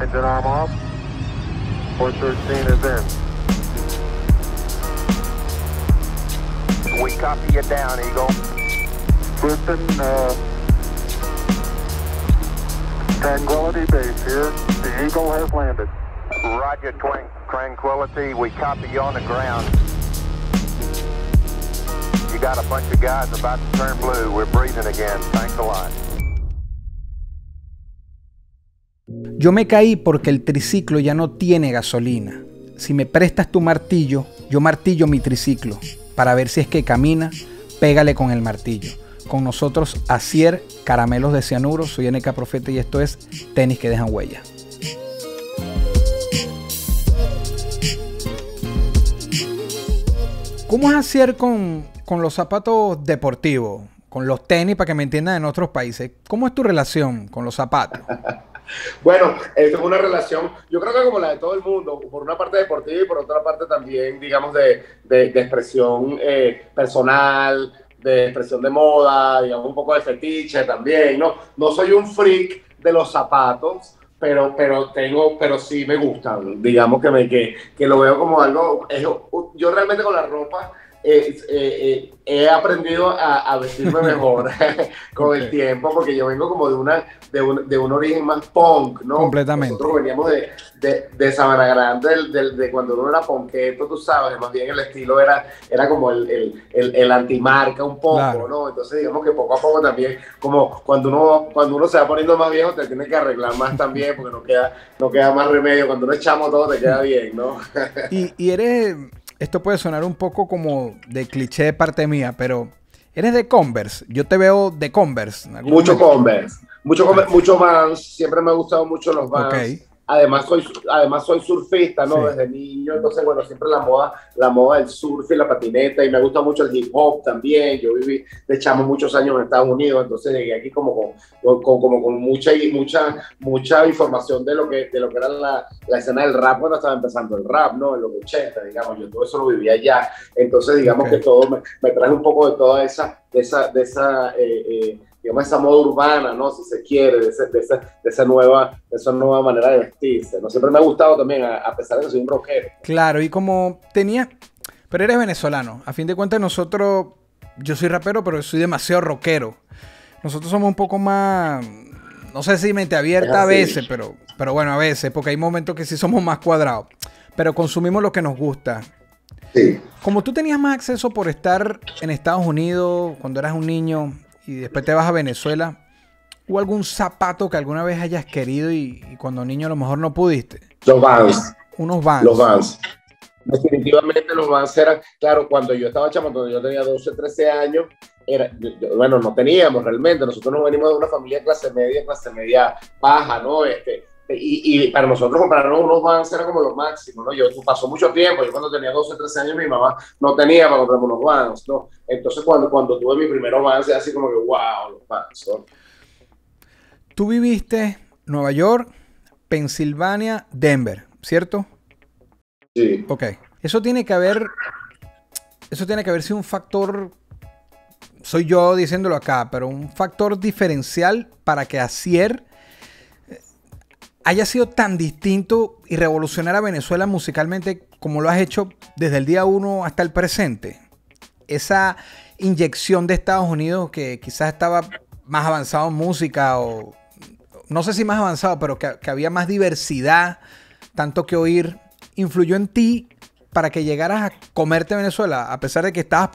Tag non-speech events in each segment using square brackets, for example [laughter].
Engine arm off. 413 is in. We copy you down, Eagle. Houston, uh, Tranquility Base here. The Eagle has landed. Roger, twang, Tranquility. We copy you on the ground. You got a bunch of guys about to turn blue. We're breathing again. Thanks a lot. Yo me caí porque el triciclo ya no tiene gasolina. Si me prestas tu martillo, yo martillo mi triciclo. Para ver si es que camina, pégale con el martillo. Con nosotros, Acier, Caramelos de Cianuro, soy NK Profeta y esto es Tenis que dejan huella. ¿Cómo es Acier con, con los zapatos deportivos? Con los tenis, para que me entiendan en otros países. ¿Cómo es tu relación con los zapatos? [laughs] Bueno, es una relación, yo creo que como la de todo el mundo, por una parte deportiva y por otra parte también, digamos, de, de, expresión eh, personal, de expresión de moda, digamos, un poco de fetiche también, ¿no? No soy un freak de los zapatos, pero, pero tengo, pero sí me gustan, digamos que, me, que, que lo veo como algo, yo realmente con la ropa eh, eh, he aprendido a, vestirme mejor [laughs] [laughs] con el tiempo, porque yo vengo como de una de un, de un origen más punk, ¿no? Completamente. Nosotros veníamos de, de, de Sabana Grande, de, de, cuando uno era ponqueto, tú sabes, más bien el estilo era, era como el, el, el, el antimarca un poco, ¿no? Entonces digamos que poco a poco también, como cuando uno, cuando uno se va poniendo más viejo, te tiene que arreglar más también, porque no queda, no queda más remedio, cuando uno echamos todo te queda bien, ¿no? y, y eres esto puede sonar un poco como de cliché de parte mía, pero eres de Converse. Yo te veo de Converse. Mucho Converse. Mucho, Converse, mucho Vans. Siempre me han gustado mucho los Vans además soy, además soy surfista, ¿no? Desde niño, entonces, bueno, siempre la moda, la moda del surf y la patineta, y me gusta mucho el hip hop también. Yo viví de chamo muchos años en Estados Unidos, entonces llegué aquí como con, como con mucha, mucha, mucha información de lo que, de lo que era la, la, escena del rap cuando estaba empezando el rap, ¿no? En los 80, digamos, yo todo eso lo vivía allá. Entonces, digamos que todo me, me, trae un poco de toda esa, de esa, de esa eh, eh, digamos, esa moda urbana, ¿no? Si se quiere, de, de, esa, de, esa, nueva, de esa nueva manera de vestirse, ¿no? Siempre me ha gustado también, a, pesar de que soy un rockero. Claro, y como tenía, pero eres venezolano, a fin de cuentas nosotros, yo soy rapero, pero soy demasiado rockero. Nosotros somos un poco más, no sé si mente abierta a veces, pero, pero bueno, a veces, porque hay momentos que sí somos más cuadrados, pero consumimos lo que nos gusta. Sí. Como tú tenías más acceso por estar en Estados Unidos cuando eras un niño, y después te vas a Venezuela, ¿hubo algún zapato que alguna vez hayas querido y, cuando niño a lo mejor no pudiste? Los Vans. Unos Vans. Los Vans. Definitivamente los Vans eran, claro, cuando yo estaba chamo, cuando yo tenía 12, 13 años, era, bueno, no teníamos realmente, nosotros nos venimos de una familia clase media, clase media baja, ¿no? Este, y, para nosotros comprarnos unos Vans era como lo máximo, ¿no? Yo pasó mucho tiempo, yo cuando tenía 12, 13 años mi mamá no tenía para comprarme unos Vans, ¿no? Entonces cuando, cuando tuve mi primer Vans, así como que, wow, los Vans, ¿no? Tú viviste Nueva York, Pensilvania, Denver, ¿cierto? Sí. Ok. Eso tiene que haber, eso tiene que haber sido un factor, soy yo diciéndolo acá, pero un factor diferencial para que Acier haya sido tan distinto y revolucionar a Venezuela musicalmente como lo has hecho desde el día uno hasta el presente? Esa inyección de Estados Unidos que quizás estaba más avanzado en música o no sé si más avanzado, pero que, que había más diversidad, tanto que oír, influyó en ti para que llegaras a comerte Venezuela, a pesar de que estabas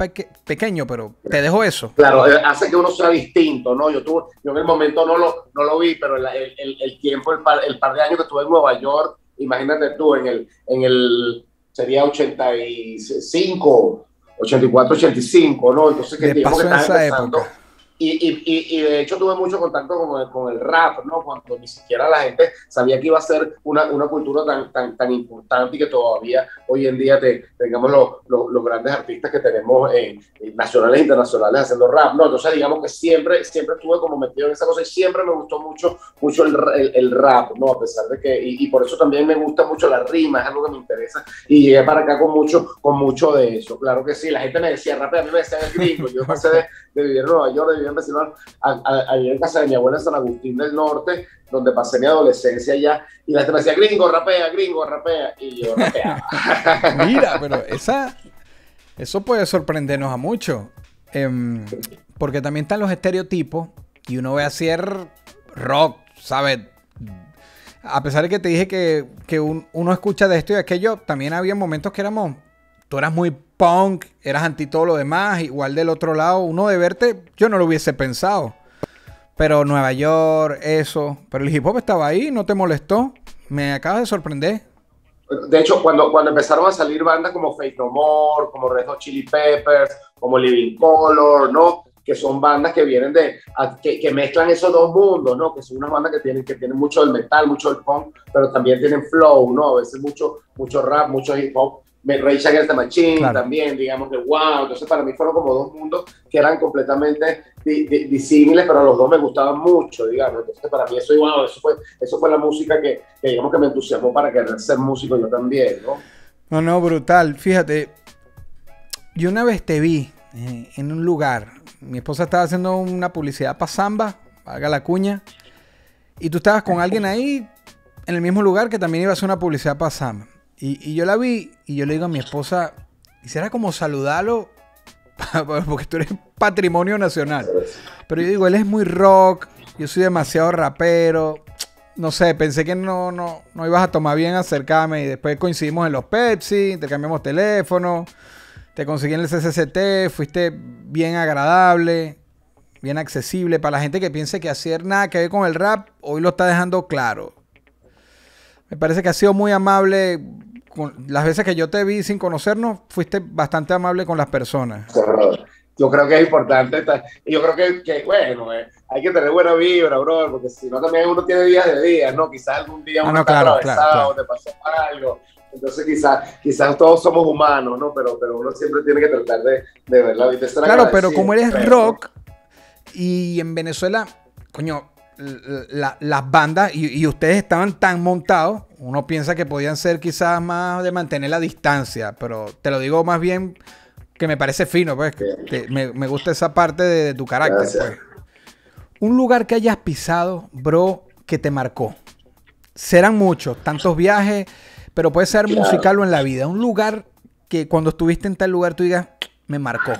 pequeño, pero te dejo eso. Claro, eh, hace que uno sea distinto, ¿no? Yo, tuve, yo en el momento no lo, no lo vi, pero el, el, el tiempo, el par, el par, de años que estuve en Nueva York, imagínate tú, en el, en el sería 85, 84, 85, ¿no? Entonces, que tiempo que estaba empezando. Época y, y, y, de hecho tuve mucho contacto con el, con el, rap, ¿no? Cuando ni siquiera la gente sabía que iba a ser una, una cultura tan, tan, tan importante y que todavía hoy en día te, tengamos los, los, grandes artistas que tenemos eh, nacionales e internacionales haciendo rap, ¿no? Entonces digamos que siempre, siempre estuve como metido en esa cosa y siempre me gustó mucho, mucho el, el, rap, ¿no? A pesar de que, y, por eso también me gusta mucho la rima, es algo que me interesa y llegué para acá con mucho, con mucho de eso, claro que sí, la gente me decía rap, a mí me decían el gringo, yo pasé de, de vivir en Nueva York, de en Pensilvania, a, a- a en casa de mi abuela en San Agustín del Norte, donde pasé mi adolescencia allá, y la gente me decía, gringo, rapea, gringo, rapea, y yo rapeaba. [laughs] Mira, pero esa, eso puede sorprendernos a mucho. Em, porque también están los estereotipos y uno ve hacer rock, ¿sabes? A pesar de que te dije que, que un- uno escucha de esto y aquello, también había momentos que éramos, tú eras muy punk, eras anti todo lo demás, igual del otro lado, uno de verte, yo no lo hubiese pensado. Pero Nueva York, eso, pero el hip hop estaba ahí, no te molestó, me acabas de sorprender. De hecho, cuando, cuando empezaron a salir bandas como Faith No More, como Red Hot Chili Peppers, como Living Color, ¿no? Que son bandas que vienen de, a- que, que mezclan esos dos mundos, ¿no? Que son unas bandas que tienen, que tienen mucho del metal, mucho del punk, pero también tienen flow, ¿no? A veces mucho, mucho rap, mucho hip hop. Me- Rage Against the Machine Claro. también, digamos que wow. Entonces, para mí fueron como dos mundos que eran completamente di- di- disímiles, pero los dos me gustaban mucho, digamos. Entonces, para mí eso, wow, eso fue, eso fue la música que, que digamos que me entusiasmó para querer ser músico yo también, ¿no? No, no, brutal. Fíjate, yo una vez te vi eh, en un lugar. Mi esposa estaba haciendo una publicidad para Samba, haga la cuña. Y tú estabas con alguien ahí en el mismo lugar que también iba a hacer una publicidad para Samba. Y, yo la vi y yo le digo a mi esposa, quisiera como saludarlo [laughs] porque tú eres patrimonio nacional. Pero yo digo, él es muy rock, yo soy demasiado rapero. No sé, pensé que no, no, no ibas a tomar bien acercarme y después coincidimos en los Pepsi, intercambiamos teléfono, te conseguí en el CCCT, fuiste bien agradable, bien accesible para la gente que piense que hacer nada que ver con el rap, hoy lo está dejando claro. Me parece que has sido muy amable. Con, las veces que yo te vi sin conocernos, fuiste bastante amable con las personas. Yo creo que es importante, yo creo que, que, bueno, eh, hay que tener buena vibra, bro, porque si no también uno tiene días de días, ¿no? Quizás algún día Ah, uno no, está claro, atravesado, claro, te pasó algo, entonces quizás quizás todos somos humanos, ¿no? Pero, pero uno siempre tiene que tratar de, de ver la vida. de Claro, pero como eres rock y en Venezuela, coño, la- las bandas y, y ustedes estaban tan montados, uno piensa que podían ser quizás más de mantener la distancia, pero te lo digo más bien que me parece fino, pues, que te- me, me gusta esa parte de, de tu carácter, pues. Un lugar que hayas pisado, bro, que te marcó. Serán muchos, tantos viajes, pero puede ser Claro. musical o en la vida. Un lugar que cuando estuviste en tal lugar tú digas, me marcó.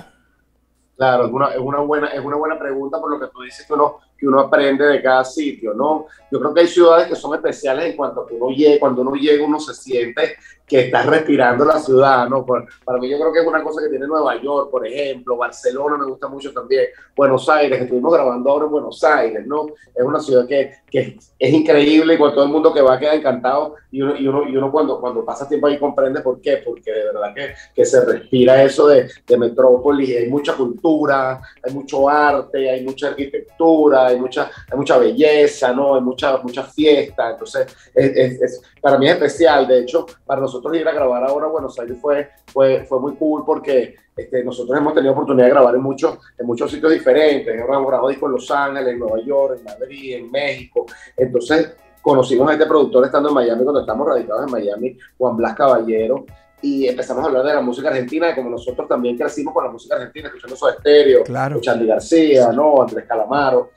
Claro, es una, es una, buena, es una buena pregunta por lo que tú dices que uno, que uno aprende de cada sitio, ¿no? Yo creo que hay ciudades que son especiales en cuanto a que uno llega, cuando uno llega uno se siente que está respirando la ciudad, ¿no? Para mí yo creo que es una cosa que tiene Nueva York, por ejemplo, Barcelona me gusta mucho también, Buenos Aires, estuvimos grabando ahora en Buenos Aires, ¿no? Es una ciudad que, que es increíble y con todo el mundo que va queda encantado y uno, y uno, y uno cuando, cuando pasa tiempo ahí comprende por qué, porque de verdad que, que se respira eso de, de metrópolis, hay mucha cultura, hay mucho arte, hay mucha arquitectura, hay mucha, hay mucha belleza, ¿no? Hay mucha, mucha fiesta, entonces es, es- es- para mí es especial, de hecho, para nosotros ir a grabar ahora a Buenos Aires fue, fue, fue muy cool porque este, nosotros hemos tenido oportunidad de grabar en muchos, en muchos sitios diferentes, hemos grabado discos en Los Ángeles, en Nueva York, en Madrid, en México, entonces conocimos a este productor estando en Miami, cuando estamos radicados en Miami, Juan Blas Caballero, y empezamos a hablar de la música argentina, de como nosotros también crecimos con la música argentina, escuchando su estéreo, Claro. Charlie García, ¿no? Andrés Calamaro.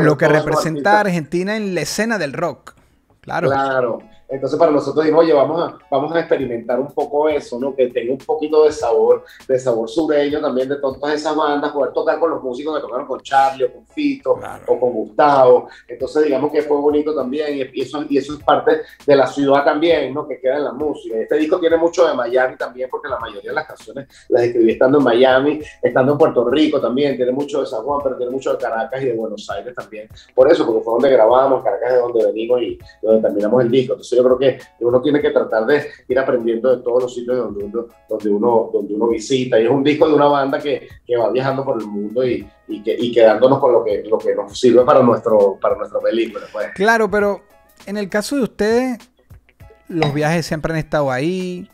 Lo que representa a. Argentina en la escena del rock. Claro. Claro. Entonces para nosotros dijimos, oye, vamos a, vamos a experimentar un poco eso, ¿no? Que tenga un poquito de sabor, de sabor sureño también de todas esas bandas, poder tocar con los músicos que tocaron con Charlie o con Fito Claro. o con Gustavo. Entonces digamos que fue bonito también y, eso, y eso es parte de la ciudad también, ¿no? Que queda en la música. Este disco tiene mucho de Miami también porque la mayoría de las canciones las escribí estando en Miami, estando en Puerto Rico también, tiene mucho de San Juan, pero tiene mucho de Caracas y de Buenos Aires también. Por eso, porque fue donde grabamos, Caracas es de donde venimos y donde terminamos el disco. Entonces yo creo que uno tiene que tratar de ir aprendiendo de todos los sitios donde uno, donde uno, donde uno visita. Y es un disco de una banda que, que va viajando por el mundo y, y, que, y quedándonos con lo que, lo que nos sirve para, nuestro, para nuestra película. Pues. Claro, pero en el caso de ustedes, los viajes siempre han estado ahí.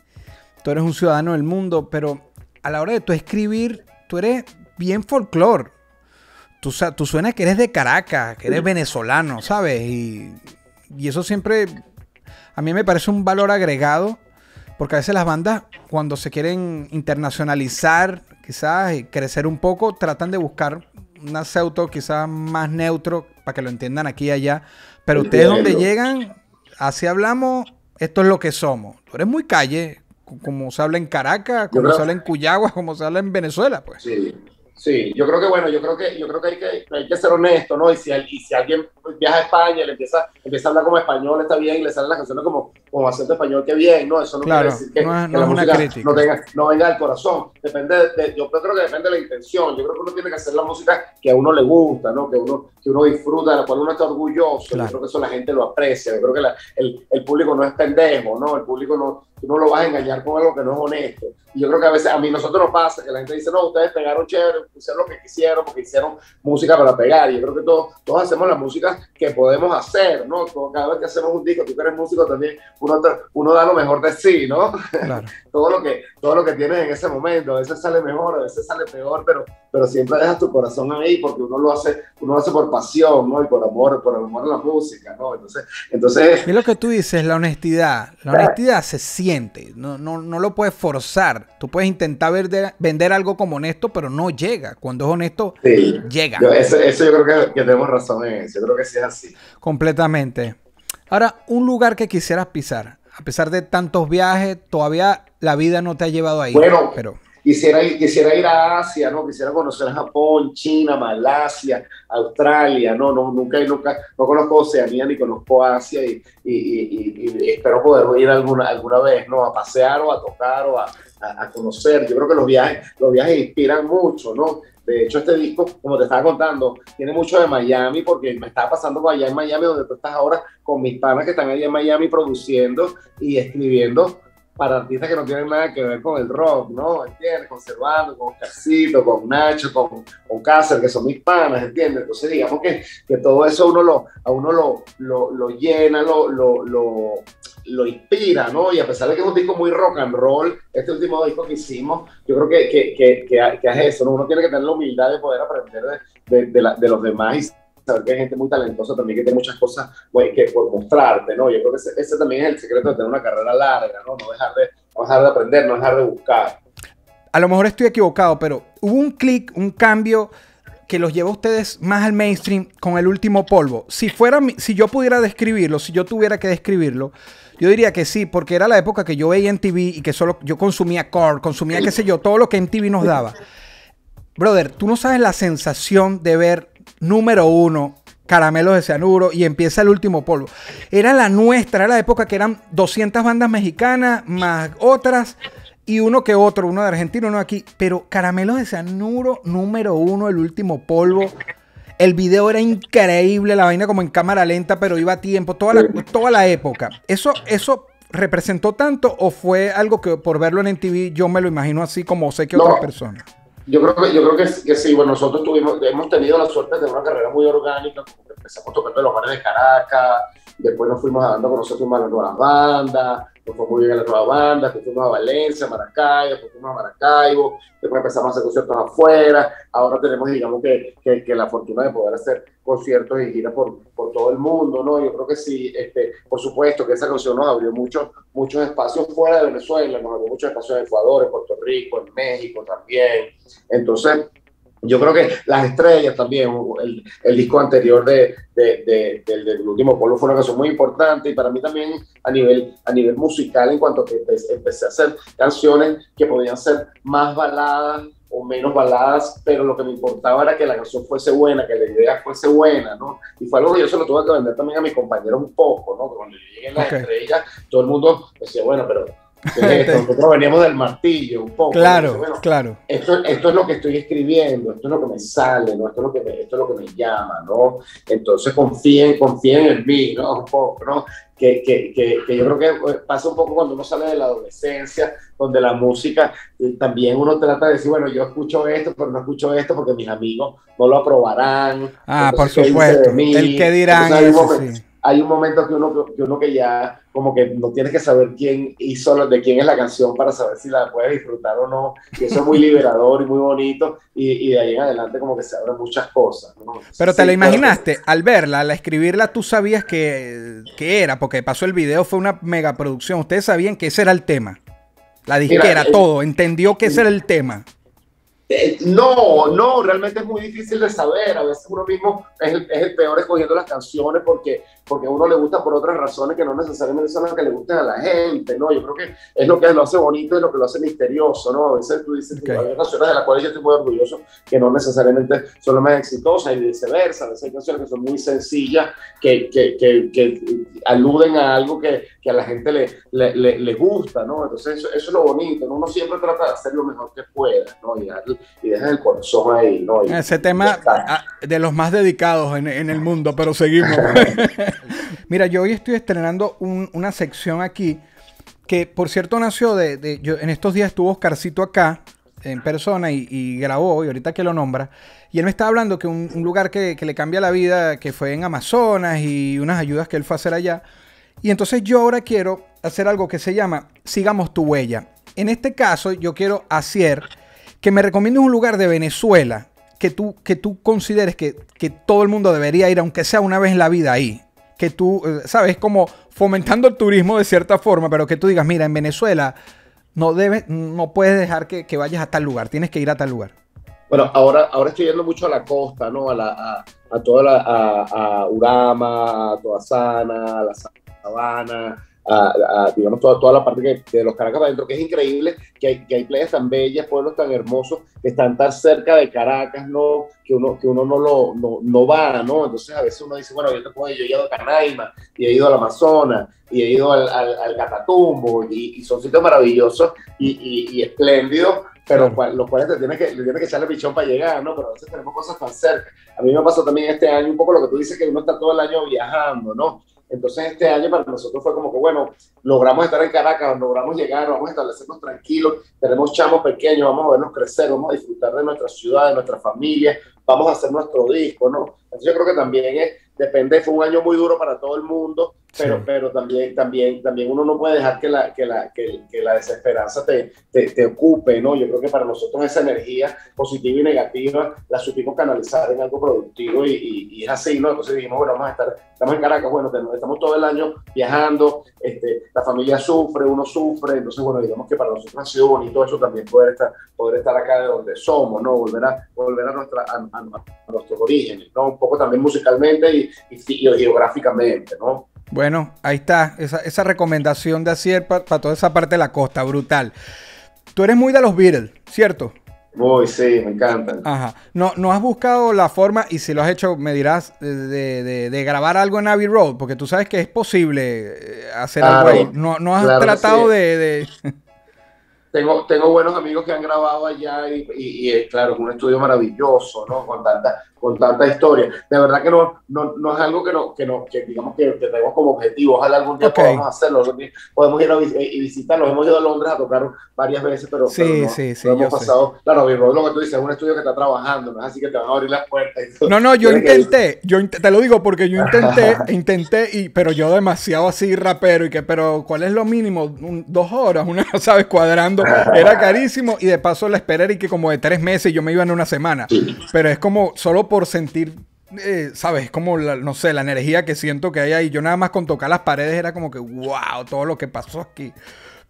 Tú eres un ciudadano del mundo, pero a la hora de tú escribir, tú eres bien folclore. Tú, tú suenas que eres de Caracas, que eres venezolano, ¿sabes? Y, y eso siempre a mí me parece un valor agregado, porque a veces las bandas, cuando se quieren internacionalizar, quizás y crecer un poco, tratan de buscar un acento quizás más neutro para que lo entiendan aquí y allá. Pero ustedes donde llegan, así hablamos, esto es lo que somos. Tú eres muy calle, como se habla en Caracas, como se habla en Cuyagua, como se habla en Venezuela, pues. Sí. Sí, yo creo que bueno, yo creo que yo creo que hay que, hay que ser honesto, ¿no? Y si, y si alguien viaja a España y le empieza, empieza a hablar como español, está bien, y le salen las canciones como, como acento español, qué bien, ¿no? Eso no claro, quiere decir que, no, es, que la una música crítica. no, tenga, no venga del corazón. Depende de, yo creo que depende de la intención. Yo creo que uno tiene que hacer la música que a uno le gusta, ¿no? Que uno, que uno disfruta, de la cual uno está orgulloso. Claro. Yo creo que eso la gente lo aprecia. Yo creo que la, el, el público no es pendejo, ¿no? El público no, tú no lo vas a engañar con algo que no es honesto. Yo creo que a veces a mí nosotros nos pasa que la gente dice, no, ustedes pegaron chévere, hicieron lo que quisieron, porque hicieron música para pegar. Y yo creo que todos, todos hacemos la música que podemos hacer, ¿no? Cada vez que hacemos un disco, tú que eres músico también, uno, uno da lo mejor de sí, ¿no? Claro. [laughs] todo, lo que, todo lo que tienes en ese momento, a veces sale mejor, a veces sale peor, pero, pero siempre dejas tu corazón ahí porque uno lo hace, uno lo hace por pasión, ¿no? Y por amor, por amor a la música, ¿no? Entonces, entonces Y lo que tú dices, la honestidad. La honestidad se siente, no, no, no lo puedes forzar. Tú puedes intentar vender, vender algo como honesto, pero no llega. Cuando es honesto, sí. llega. Yo, eso, eso, yo creo que, que, tenemos razón en eso. Yo creo que sí es así. Completamente. Ahora, un lugar que quisieras pisar. A pesar de tantos viajes, todavía la vida no te ha llevado ahí. Bueno, pero... quisiera, ir, quisiera ir a Asia, ¿no? Quisiera conocer Japón, China, Malasia, Australia, ¿no? no nunca, nunca, no conozco Oceanía ni conozco Asia y, y, y, y, espero poder ir alguna, alguna vez, ¿no? A pasear o a tocar o a, a, a conocer. Yo creo que los viajes, los viajes inspiran mucho, ¿no? De hecho, este disco, como te estaba contando, tiene mucho de Miami porque me estaba pasando allá en Miami, donde tú estás ahora con mis panas que están allá en Miami produciendo y escribiendo para artistas que no tienen nada que ver con el rock, ¿no? ¿Entiendes? Conservando, con Oscarcito, con Nacho, con, con Cáceres, que son mis panas, ¿entiendes? Entonces, digamos que, que todo eso a uno lo, lo, llena, lo, lo, lo, lo inspira, ¿no? Y a pesar de que es un disco muy rock and roll, este último disco que hicimos, yo creo que, que, que, que, que es eso, ¿no? Uno tiene que tener la humildad de poder aprender de, de, los demás saber que hay gente muy talentosa también que tiene muchas cosas pues, que por mostrarte, ¿no? Yo creo que ese, ese, también es el secreto de tener una carrera larga, ¿no? No dejar de, dejar de aprender, no dejar de buscar. A lo mejor estoy equivocado, pero hubo un clic, un cambio que los lleva a ustedes más al mainstream con el último polvo. Si fuera, si yo pudiera describirlo, si yo tuviera que describirlo, yo diría que sí, porque era la época que yo veía en TV y que solo yo consumía core, consumía qué sé yo, todo lo que en TV nos daba. Brother, tú no sabes la sensación de ver número uno, caramelos de cianuro y empieza el último polvo. Era la nuestra, era la época que eran 200 bandas mexicanas más otras y uno que otro, uno de Argentina, uno de aquí. Pero caramelos de cianuro, número uno, el último polvo. El video era increíble, la vaina como en cámara lenta, pero iba a tiempo, toda la, toda la época. Eso, eso representó tanto o fue algo que por verlo en MTV yo me lo imagino así como sé que no. otras personas? Yo creo que, yo creo que, que, sí, bueno, nosotros tuvimos, hemos tenido la suerte de una carrera muy orgánica, como que empezamos tocando en los bares de Caracas, después nos fuimos dando con nosotros más las nuevas bandas, fue muy bien a las nuevas bandas, después fuimos a Valencia, Maracaibo, después fuimos a Maracaibo, después empezamos a hacer conciertos afuera, ahora tenemos, digamos, que, que, que la fortuna de poder hacer conciertos y giras por, por todo el mundo, ¿no? Yo creo que sí, este, por supuesto que esa canción nos abrió muchos, muchos espacios fuera de Venezuela, nos abrió muchos espacios en Ecuador, en Puerto Rico, en México también. Entonces, yo creo que Las Estrellas también, el, el disco anterior de, de, de, del, del, último Polo fue una canción muy importante y para mí también a nivel, a nivel musical en cuanto a que empecé, empecé a hacer canciones que podían ser más baladas o menos baladas, pero lo que me importaba era que la canción fuese buena, que la idea fuese buena, ¿no? Y fue algo que yo se lo tuve que vender también a mis compañeros un poco, ¿no? Cuando yo llegué en Las okay. Estrellas, todo el mundo decía, bueno, pero [laughs] nosotros veníamos del martillo un poco. Claro, Entonces, bueno, claro. Esto, esto es lo que estoy escribiendo, esto es lo que me sale, ¿no? Esto es lo que me, esto es lo que me llama, ¿no? Entonces confíen, confíen en mí, ¿no? Un poco, ¿no? Que, que, que, que, yo creo que pasa un poco cuando uno sale de la adolescencia, donde la música también uno trata de decir, bueno, yo escucho esto, pero no escucho esto porque mis amigos no lo aprobarán. Ah, por supuesto. El que dirán Entonces, eso, sí hay un momento que uno, que uno que ya como que no tienes que saber quién hizo, de quién es la canción para saber si la puedes disfrutar o no. Y eso es muy [laughs] liberador y muy bonito. Y, y de ahí en adelante como que se abren muchas cosas. ¿no? Pero te la imaginaste, al verla, al escribirla, tú sabías que, que, era, porque pasó el video, fue una mega producción. Ustedes sabían que ese era el tema. La disquera, Mira, todo, entendió que ese era el tema. Eh, no, no, realmente es muy difícil de saber. A veces uno mismo es el, es el, peor escogiendo las canciones porque, porque a uno le gusta por otras razones que no necesariamente son las que le gustan a la gente, ¿no? Yo creo que es lo que lo hace bonito y lo que lo hace misterioso, ¿no? A veces tú dices, okay. hay canciones de las cuales yo estoy muy orgulloso que no necesariamente son las más exitosas y viceversa. A veces hay canciones que son muy sencillas, que, que, que, que aluden a algo que, que, a la gente le, le, le, le gusta, ¿no? Entonces eso, eso, es lo bonito, ¿no? Uno siempre trata de hacer lo mejor que pueda, ¿no? Y, y deja el corazón ahí, ¿no? Y, Ese tema de los más dedicados en, en el mundo, pero seguimos. [laughs] [laughs] Mira, yo hoy estoy estrenando un, una sección aquí que, por cierto, nació de, yo, en estos días estuvo Oscarcito acá en persona y, grabó, y ahorita que lo nombra, y él me estaba hablando que un, un lugar que, le cambia la vida, que fue en Amazonas y unas ayudas que él fue a hacer allá. Y entonces yo ahora quiero hacer algo que se llama Sigamos tu huella. En este caso, yo quiero hacer que me recomiendes un lugar de Venezuela que tú, que tú consideres que, que todo el mundo debería ir, aunque sea una vez en la vida ahí. Que tú, eh, sabes, como fomentando el turismo de cierta forma, pero que tú digas, mira, en Venezuela no debes, no puedes dejar que, que, vayas a tal lugar, tienes que ir a tal lugar. Bueno, ahora, ahora estoy yendo mucho a la costa, ¿no? A, la, a, a toda la, a, Urama, a Toasana, a la Sabana, a, digamos, toda, toda la parte que, de los Caracas adentro, que es increíble que hay, que hay playas tan bellas, pueblos tan hermosos, que están tan cerca de Caracas, ¿no? Que uno, que uno no, lo, no, no va, ¿no? Entonces a veces uno dice, bueno, yo, te puedo, yo he ido a Canaima, y he ido al Amazonas, y he ido al, al, al Catatumbo, y, y, son sitios maravillosos y, y, y espléndidos, pero claro. los cuales te tienes que, le tienes que echarle pichón para llegar, ¿no? Pero a veces tenemos cosas tan cerca. A mí me pasó también este año un poco lo que tú dices, que uno está todo el año viajando, ¿no? Entonces este año para nosotros fue como que, bueno, logramos estar en Caracas, logramos llegar, vamos a establecernos tranquilos, tenemos chamos pequeños, vamos a vernos crecer, vamos a disfrutar de nuestra ciudad, de nuestra familia, vamos a hacer nuestro disco, ¿no? Entonces yo creo que también es, depende, fue un año muy duro para todo el mundo, pero, sí. pero también, también, también uno no puede dejar que la, que la, que, que la desesperanza te, te, te, ocupe, ¿no? Yo creo que para nosotros esa energía positiva y negativa la supimos canalizar en algo productivo y, y, y es así, ¿no? Entonces dijimos, bueno, vamos a estar, estamos en Caracas, bueno, estamos todo el año viajando, este, la familia sufre, uno sufre, entonces, bueno, digamos que para nosotros ha sido bonito eso también, poder estar, poder estar acá de donde somos, ¿no? Volver a, volver a, nuestra, a, a, a nuestros orígenes, ¿no? Un poco también musicalmente y, y, y geográficamente, ¿no? Bueno, ahí está, esa, esa recomendación de Acier para pa toda esa parte de la costa, brutal. Tú eres muy de los Beatles, ¿cierto? Muy, sí, me encantan. Ajá. No, ¿No has buscado la forma, y si lo has hecho, me dirás, de, de, de grabar algo en Abbey Road? Porque tú sabes que es posible hacer claro, algo ahí. ¿No, no has claro tratado sí. de, de... [laughs] Tengo, tengo buenos amigos que han grabado allá y, y, y, claro, es un estudio maravilloso, ¿no? Con tanta, con tanta historia. De verdad que no, no, no es algo que, no, que, no, que digamos que, que tenemos como objetivo. Ojalá algún día okay. podamos hacerlo. Podemos ir a y visitarlo. Hemos ido a Londres a tocar varias veces, pero, sí, pero no, sí, sí, no hemos pasado. Sé. Claro, lo que tú dices, es un estudio que está trabajando, ¿no? así que te van a abrir las puertas. No, no, yo intenté, yo int te lo digo porque yo intenté, [laughs] intenté, y, pero yo demasiado así rapero y que, pero ¿cuál es lo mínimo? Un, dos horas, una, ¿sabes? Cuadrando. Era carísimo y de paso la espera era que como de tres meses y yo me iba en una semana. Pero es como solo por sentir, eh, ¿sabes? Como, la, no sé, la energía que siento que hay ahí. Yo nada más con tocar las paredes era como que, wow, todo lo que pasó aquí.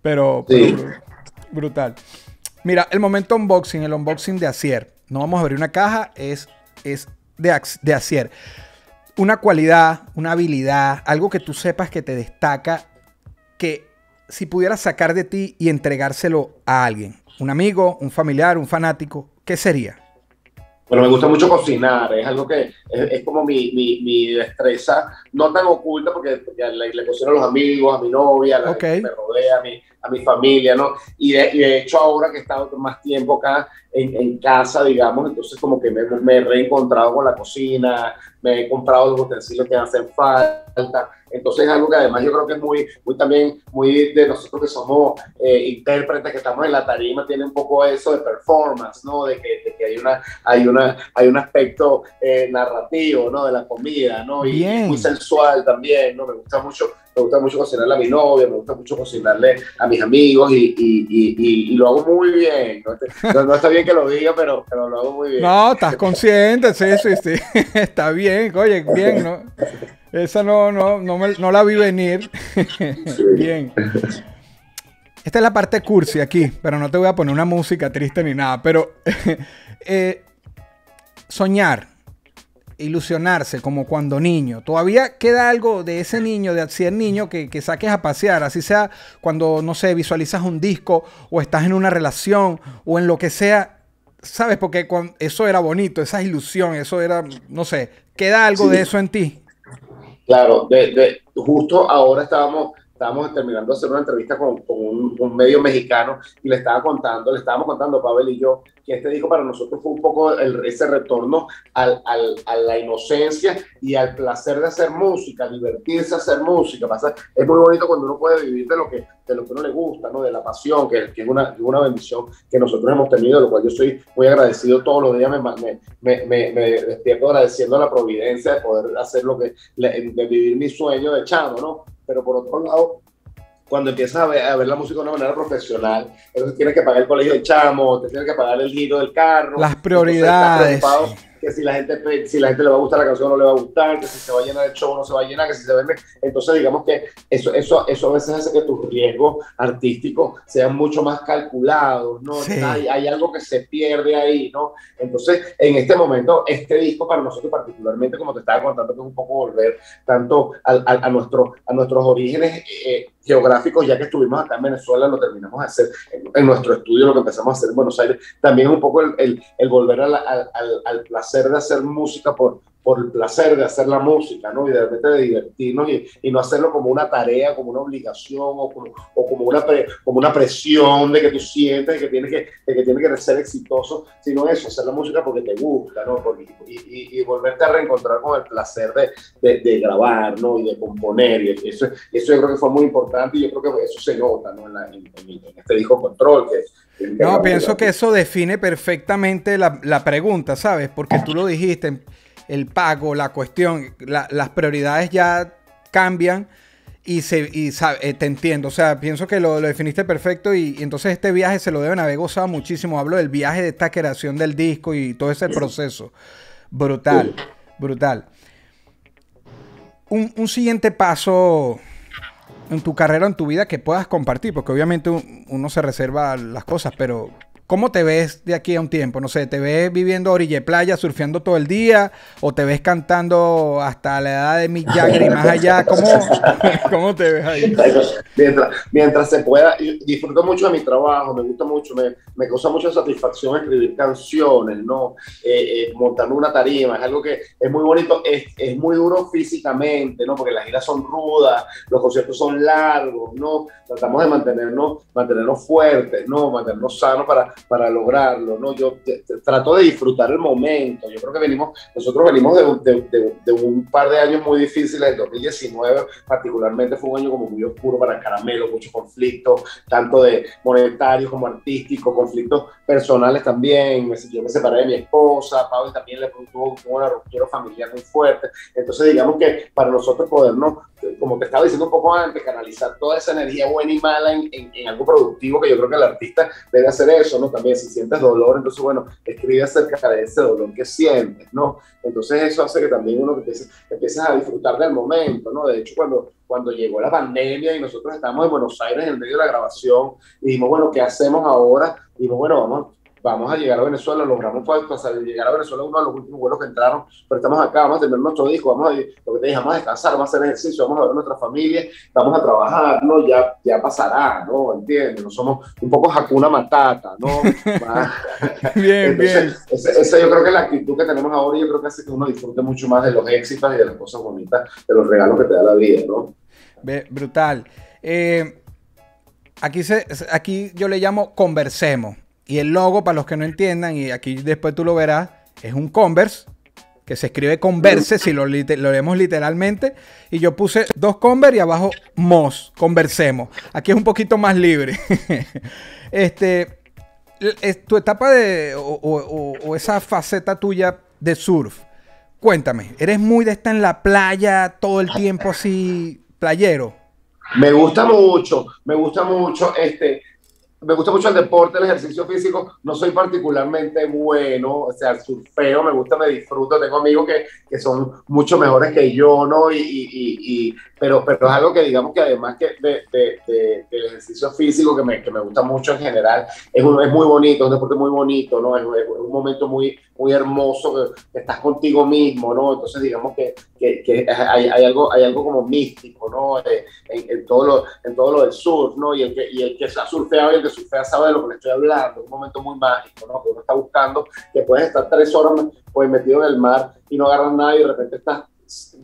Pero, sí. pero brutal. Mira, el momento unboxing, el unboxing de Acier. No vamos a abrir una caja, es, es de, de Acier. Una cualidad, una habilidad, algo que tú sepas que te destaca, que si pudieras sacar de ti y entregárselo a alguien, un amigo, un familiar, un fanático, ¿qué sería? Bueno, me gusta mucho cocinar, es algo que es, es como mi, mi, mi, destreza, no tan oculta porque, le, le, cocino a los amigos, a mi novia, a la okay. que me rodea, a mi, a mi familia, ¿no? Y de, y de, hecho ahora que he estado más tiempo acá en, en casa, digamos, entonces como que me, me, he reencontrado con la cocina, me he comprado los utensilios que hacen falta, entonces es algo que además yo creo que es muy, muy también, muy de nosotros que somos eh, intérpretes, que estamos en la tarima, tiene un poco eso de performance, ¿no? De que, de que hay, una, hay, una, hay un aspecto eh, narrativo, ¿no? De la comida, ¿no? Y, y muy sensual también, ¿no? Me gusta mucho me gusta mucho cocinarle a mi novia, me gusta mucho cocinarle a mis amigos y, y, y, lo hago muy bien. No, no, está bien que lo diga, pero, pero lo hago muy bien. No, estás consciente, sí, sí, sí. [laughs] Está bien, oye, bien, ¿no? Esa no, no, no, me, no la vi venir. [laughs] bien. esta es la parte cursi aquí, pero no te voy a poner una música triste ni nada, pero [laughs] eh, soñar, ilusionarse como cuando niño. Todavía queda algo de ese niño, de ser niño, que, que, saques a pasear. Así sea cuando, no sé, visualizas un disco o estás en una relación o en lo que sea. ¿Sabes? Porque eso era bonito, esa ilusión, eso era, no sé, queda algo sí. de eso en ti. Claro, de, de, justo ahora estábamos estábamos terminando de hacer una entrevista con, con un, un, medio mexicano y le estaba contando, le estábamos contando, Pavel y yo, que este disco para nosotros fue un poco el, ese retorno al, al, a la inocencia y al placer de hacer música, divertirse hacer música. Pasa, es muy bonito cuando uno puede vivir de lo que, de lo que uno le gusta, ¿no? de la pasión, que, que es una, una bendición que nosotros hemos tenido, de lo cual yo soy muy agradecido todos los días, me, me, me, me, me despierto agradeciendo a la providencia de poder hacer lo que, de vivir mi sueño de chamo, ¿no? Pero por otro lado, cuando empiezas a ver, a ver, la música de una manera profesional, entonces tienes que pagar el colegio del chamo, te tienes que pagar el giro del carro. Las prioridades. Que si la, gente, si la gente le va a gustar la canción o no le va a gustar, que si se va a llenar el show o no se va a llenar, que si se vende. Entonces, digamos que eso, eso, eso a veces hace que tus riesgos artísticos sean mucho más calculados, ¿no? Sí. Hay, hay, algo que se pierde ahí, ¿no? Entonces, en este momento, este disco para nosotros particularmente, como te estaba contando, que es un poco volver tanto a, a, a, nuestro, a nuestros orígenes eh, geográficos, ya que estuvimos acá en Venezuela, lo terminamos de hacer en, nuestro estudio, lo que empezamos a hacer en Buenos Aires, también un poco el, el, volver al, al, al, placer de hacer música por, por el placer de hacer la música, ¿no? Y de repente de divertirnos y, y, no hacerlo como una tarea, como una obligación o como, o como, una, pre, como una presión de que tú sientes que tienes que, de que, tienes que ser exitoso, sino eso, hacer la música porque te gusta, ¿no? Porque, y, y, y, volverte a reencontrar con el placer de, de, de, grabar, ¿no? Y de componer, y eso, eso yo creo que fue muy importante y yo creo que eso se nota, ¿no? En, la, en, en este disco Control, que no, pienso que eso define perfectamente la, la, pregunta, ¿sabes? Porque tú lo dijiste, el pago, la cuestión, la, las prioridades ya cambian y, se, eh, te entiendo. O sea, pienso que lo, definiste perfecto y, y, entonces este viaje se lo deben haber gozado muchísimo. Hablo del viaje de esta creación del disco y todo ese proceso. Brutal, brutal. Un, un siguiente paso en tu carrera, en tu vida que puedas compartir, porque obviamente uno se reserva las cosas, pero ¿cómo te ves de aquí a un tiempo? No sé, ¿te ves viviendo orilla de playa, surfeando todo el día? ¿O te ves cantando hasta la edad de Mick Jagger y más allá? ¿Cómo, [laughs] cómo te ves ahí? Mientras, mientras se pueda, disfruto mucho de mi trabajo, me gusta mucho, me, me causa mucha satisfacción escribir canciones, ¿no? Eh, eh, montando una tarima, es algo que es muy bonito, es, es muy duro físicamente, ¿no? Porque las giras son rudas, los conciertos son largos, ¿no? Tratamos de mantenernos, mantenernos fuertes, ¿no? Mantenernos sanos para, para lograrlo, ¿no? Yo trato de disfrutar el momento, yo creo que venimos, nosotros venimos de, un par de años muy difíciles, el 2019 particularmente fue un año como muy oscuro para Caramelo, muchos conflictos, tanto de monetarios como artísticos, conflictos personales también, yo me separé de mi esposa, Pablo también le tuvo una ruptura familiar muy fuerte, entonces digamos que para nosotros podernos, como te estaba diciendo un poco antes, canalizar toda esa energía buena y mala en, en, algo productivo, que yo creo que el artista debe hacer eso, ¿no? También si sientes dolor, entonces bueno, escribe acerca de ese dolor que sientes, ¿no? Entonces eso hace que también uno empiece, empiece a disfrutar del momento, ¿no? De hecho, cuando, cuando llegó la pandemia y nosotros estábamos en Buenos Aires en medio de la grabación, dijimos, bueno, ¿qué hacemos ahora? Dijimos, bueno, vamos, vamos a llegar a Venezuela, logramos pasar, llegar a Venezuela uno de los últimos vuelos que entraron, pero estamos acá, vamos a tener nuestro disco, vamos a, lo que te dije, vamos a descansar, vamos a hacer ejercicio, vamos a ver a nuestra familia, vamos a trabajar, ¿no? Ya, ya pasará, ¿no? ¿Entiendes? No somos un poco Hakuna Matata, ¿no? [laughs] bien, Entonces, bien. Esa yo creo que la actitud que tenemos ahora, yo creo que hace que uno disfrute mucho más de los éxitos y de las cosas bonitas, de los regalos que te da la vida, ¿no? Brutal. Eh, aquí, se, aquí yo le llamo conversemos. Y el logo, para los que no entiendan, y aquí después tú lo verás, es un Converse, que se escribe Converse, si lo, leemos literalmente. Y yo puse dos Converse y abajo Mos, conversemos. Aquí es un poquito más libre. [laughs] este, es tu etapa de, o, esa faceta tuya de surf, cuéntame, ¿eres muy de estar en la playa todo el tiempo así, playero? Me gusta mucho, me gusta mucho, este me gusta mucho el deporte, el ejercicio físico. No soy particularmente bueno, o sea, surfeo, me gusta, me disfruto. Tengo amigos que, que son mucho mejores que yo, ¿no? Y, y, y, pero, pero es algo que digamos que además que de, de, del ejercicio físico que me, que me, gusta mucho en general, es, un, es muy bonito, es un deporte muy bonito, ¿no? Es un momento muy, muy hermoso que, estás contigo mismo, ¿no? Entonces digamos que, que, que hay, hay, algo, hay algo como místico, ¿no? En, en, todo lo, en todo lo del surf, ¿no? Y el que, y el que se ha surfeado y el que surfea sabe de lo que le estoy hablando, un momento muy mágico, ¿no? Que uno está buscando, que puedes estar tres horas pues, metido en el mar y no agarras nada y de repente estás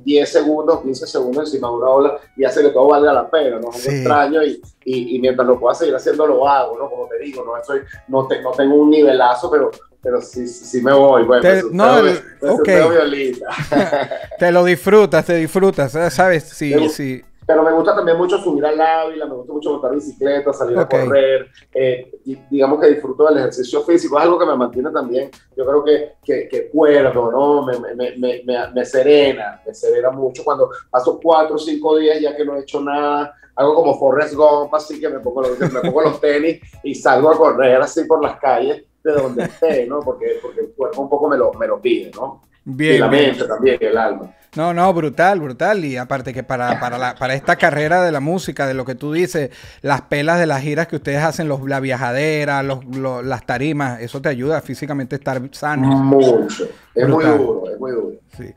10 segundos, 15 segundos encima de una ola y hace que todo valga la pena, ¿no? Es sí. extraño y, y, y, mientras lo pueda seguir haciendo lo hago, ¿no? Como te digo, no, Estoy, no, te, no tengo un nivelazo, pero, pero sí, sí me voy. Bueno, te, no, el, okay. [laughs] te lo disfrutas, te disfrutas, ¿sabes? Sí, sí. Pero me gusta también mucho subir al Ávila, me gusta mucho montar bicicleta, salir okay. a correr. Eh, digamos que disfruto del ejercicio físico, es algo que me mantiene también, yo creo que, que, que cuerdo, ¿no? Me, me, me, me, serena, me serena mucho cuando paso cuatro o cinco días ya que no he hecho nada, algo como Forrest Gump, así que me pongo, los, me pongo los tenis y salgo a correr así por las calles de donde esté, ¿no? Porque, porque el cuerpo un poco me lo, me lo pide, ¿no? Bien, y la bien. mente también, el alma. No, no, brutal, brutal. Y aparte que para, para, la, para esta carrera de la música, de lo que tú dices, las pelas de las giras que ustedes hacen, los, la viajadera, los, los, las tarimas, eso te ayuda físicamente a estar sano. Mucho. Es brutal. muy duro, es muy duro. Sí.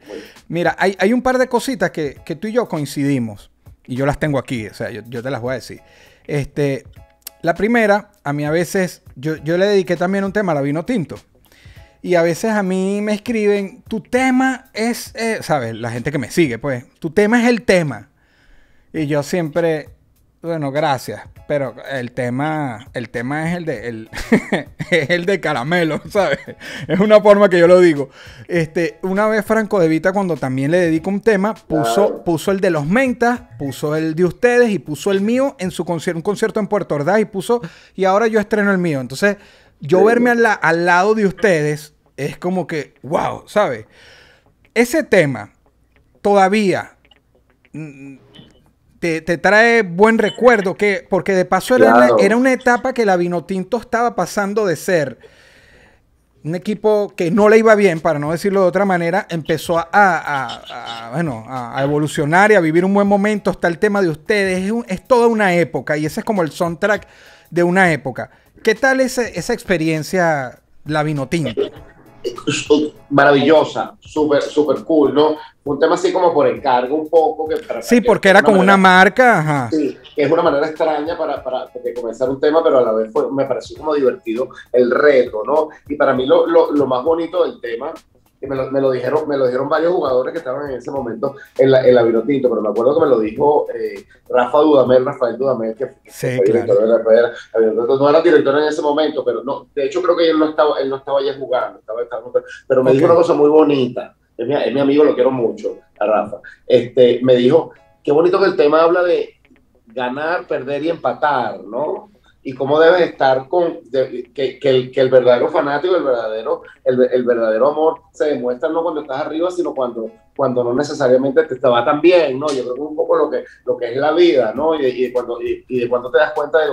Mira, hay, hay, un par de cositas que, que, tú y yo coincidimos. Y yo las tengo aquí, o sea, yo, yo te las voy a decir. Este, la primera, a mí a veces, yo, yo le dediqué también un tema a la vino tinto. Y a veces a mí me escriben, tu tema es, eh, ¿sabes? La gente que me sigue, pues, tu tema es el tema. Y yo siempre, bueno, gracias, pero el tema, el tema es el de, el, [laughs] es el de caramelo, [laughs] ¿sabes? Es una forma que yo lo digo. Este, una vez Franco De Vita, cuando también le dedico un tema, puso, puso el de los mentas, puso el de ustedes y puso el mío en su concierto, un concierto en Puerto Ordaz y puso, y ahora yo estreno el mío. Entonces, yo verme al, al, lado de ustedes es como que, wow, ¿sabes? Ese tema todavía te, te, trae buen recuerdo, que, porque de paso era, claro. una, era una etapa que la Vinotinto estaba pasando de ser un equipo que no le iba bien, para no decirlo de otra manera, empezó a, a, a bueno, a, evolucionar y a vivir un buen momento. Está el tema de ustedes, es, un, es toda una época y ese es como el soundtrack de una época. ¿Qué tal ese, esa experiencia, la Vinotinto? Maravillosa, súper, súper cool, ¿no? Un tema así como por encargo un poco. Que para, sí, porque era como una marca. Ajá. Sí, que es una manera extraña para, para comenzar un tema, pero a la vez fue, me pareció como divertido el reto, ¿no? Y para mí lo, lo, lo más bonito del tema que me lo, me lo, dijeron, me lo dijeron varios jugadores que estaban en ese momento en la, en la pero me acuerdo que me lo dijo eh, Rafa Dudamel, Rafael Dudamel, que sí, fue claro. director de la, de la, no era director en ese momento, pero no, de hecho creo que él no estaba, él no estaba ya jugando, estaba, estaba, pero me okay. dijo una cosa muy bonita, es mi, es mi, amigo, lo quiero mucho, a Rafa, este, me dijo, qué bonito que el tema habla de ganar, perder y empatar, ¿no? Y cómo debes estar con de, que, que, el, que, el, verdadero fanático, el verdadero, el, el, verdadero amor se demuestra no cuando estás arriba, sino cuando, cuando no necesariamente te, te va tan bien, ¿no? Yo creo que es un poco lo que, lo que es la vida, ¿no? Y, y, cuando, y, y de cuando te das cuenta de,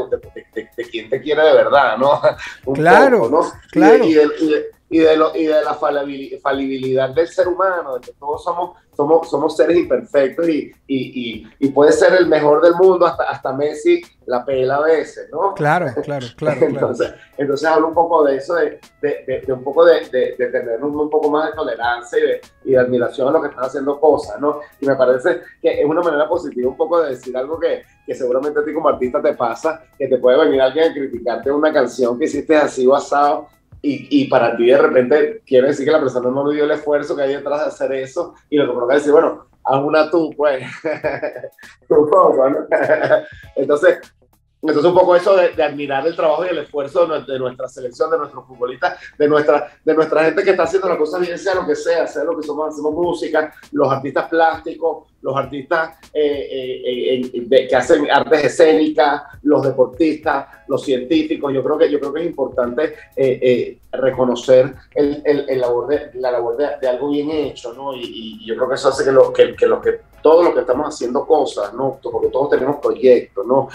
de, quién te quiere de verdad, ¿no? [laughs] Un claro, poco, ¿no? claro. Y, y de, lo, y de la falibilidad del ser humano, de que todos somos, somos, somos seres imperfectos y, y, y, puede ser el mejor del mundo, hasta, hasta Messi la pela a veces, ¿no? Claro, claro, claro. entonces, claro. entonces hablo un poco de eso, de, de, de, de un poco de, tener un, un, poco más de tolerancia y de, admiración a los que están haciendo cosas, ¿no? Y me parece que es una manera positiva un poco de decir algo que, que seguramente a ti como artista te pasa, que te puede venir alguien a criticarte una canción que hiciste así o asado, y, y, para ti de repente quiere decir que la persona no dio el esfuerzo que hay detrás de hacer eso y lo que provoca es decir, bueno, haz una tú, pues. [laughs] tú poco, ¿no? [laughs] Entonces, entonces un poco eso de, admirar el trabajo y el esfuerzo de, nuestra selección, de nuestros futbolistas, de nuestra, de nuestra gente que está haciendo la cosa bien, sea lo que sea, sea lo que somos, hacemos música, los artistas plásticos, los artistas eh, eh, eh, que hacen artes escénicas, los deportistas, los científicos. Yo creo que, yo creo que es importante reconocer el, el, el, labor la labor de, algo bien hecho, ¿no? Y, yo creo que eso hace que, lo, que, que, lo que todos los que estamos haciendo cosas, ¿no? Porque todos tenemos proyectos, ¿no?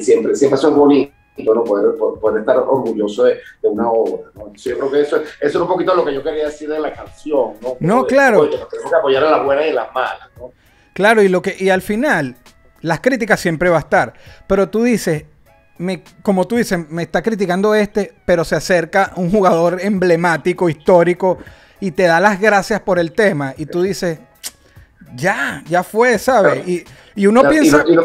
siempre, siempre son bonitos ¿no? Poder, poder estar orgulloso de, de una obra. ¿no? Yo creo que eso, eso es un poquito lo que yo quería decir de la canción. No, No, claro. oye, tenemos que apoyar a las buenas y a las malas. ¿no? Claro, y lo que y al final las críticas siempre va a estar, pero tú dices, me, como tú dices, me está criticando este, pero se acerca un jugador emblemático, histórico y te da las gracias por el tema y tú dices, ya, ya fue, ¿sabes? Y, y uno piensa, no- y no-